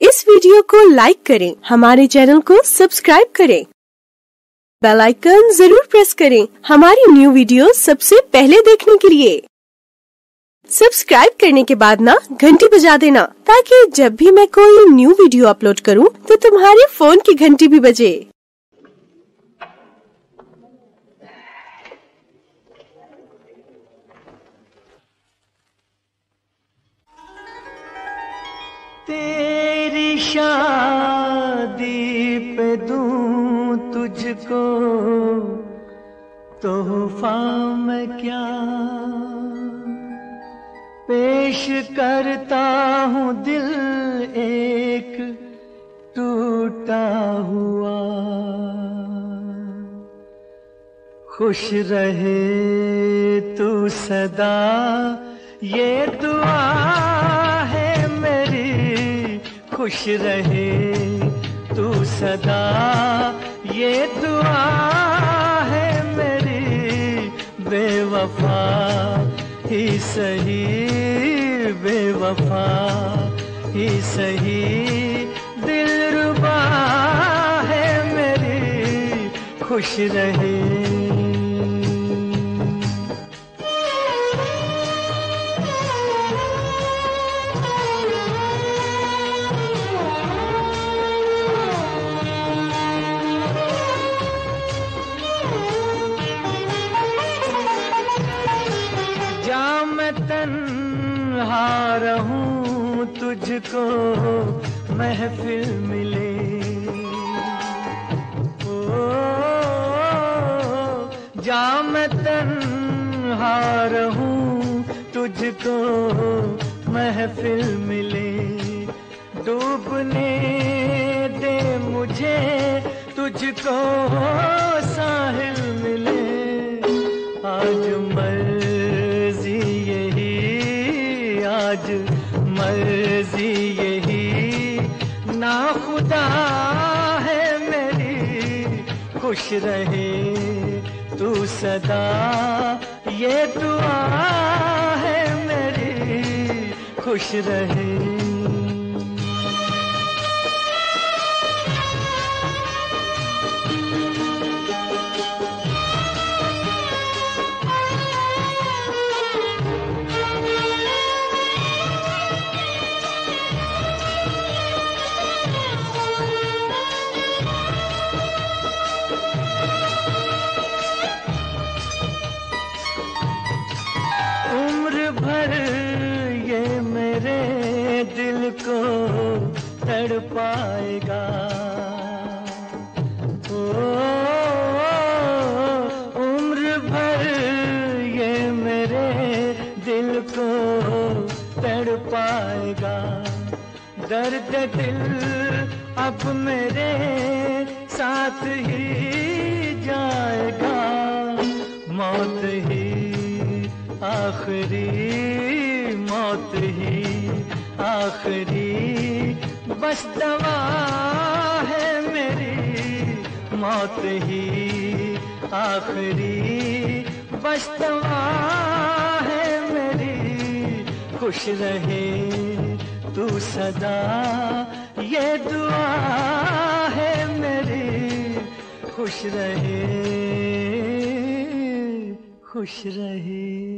इस वीडियो को लाइक करें, हमारे चैनल को सब्सक्राइब करें। बेल आइकन ज़रूर प्रेस करें, हमारी न्यू वीडियो सबसे पहले देखने के लिए। सब्सक्राइब करने के बाद ना घंटी बजा देना, ताकि जब भी मैं कोई न्यू वीडियो अपलोड करूँ तो तुम्हारे फ़ोन की घंटी भी बजे। तेरी शादी पे दूँ तुझको, तोहफा मैं क्या? पेश करता हूँ दिल एक टूटा हुआ। खुश रहे तू सदा, ये दुआ खुश रहे तू सदा। ये दुआ है मेरी, बेवफा। ही सही, बेवफा। ही सही दिल रुबा है मेरी। खुश रहे। मैं तन्हा तुझको महफिल मिले। ओ जा मैं तन्हा तुझको महफिल मिले। डूबने दे मुझे तुझको साहिल आज मर्ज़ी यही। ना खुदा है मेरी, खुश रहे तू सदा। ये दुआ है मेरी, खुश रहे। तड़ पाएगा। ओ, उम्र भर ये मेरे दिल को तड़ पाएगा। दर्द दिल अब मेरे साथ ही जाएगा। मौत ही, आखिरी मौत ही, आखिरी बस दवा है मेरी, मौत ही आखिरी। बस दवा है मेरी, खुश रहे तू सदा। ये दुआ है मेरी, खुश रहे खुश रहे।